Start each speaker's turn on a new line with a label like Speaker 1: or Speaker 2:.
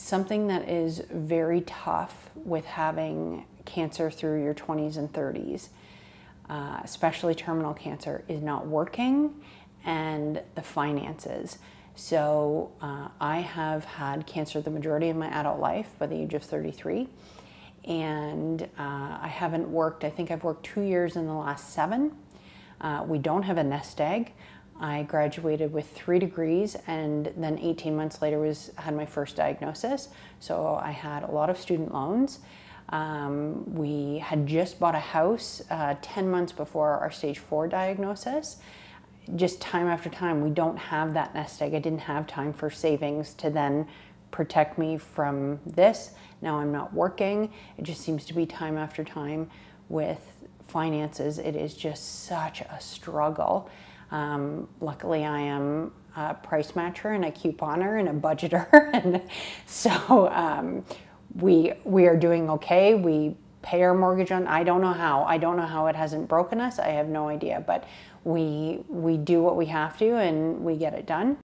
Speaker 1: something that is very tough with having cancer through your 20s and 30s, uh, especially terminal cancer, is not working and the finances. So uh, I have had cancer the majority of my adult life by the age of 33. And uh, I haven't worked, I think I've worked two years in the last seven. Uh, we don't have a nest egg. I graduated with three degrees and then 18 months later was had my first diagnosis. So I had a lot of student loans. Um, we had just bought a house uh, 10 months before our stage four diagnosis. Just time after time, we don't have that nest egg. I didn't have time for savings to then protect me from this. Now I'm not working. It just seems to be time after time with finances. It is just such a struggle. Um, luckily, I am a price matcher and a couponer and a budgeter, and so um, we we are doing okay. We pay our mortgage on. I don't know how. I don't know how it hasn't broken us. I have no idea, but we we do what we have to and we get it done.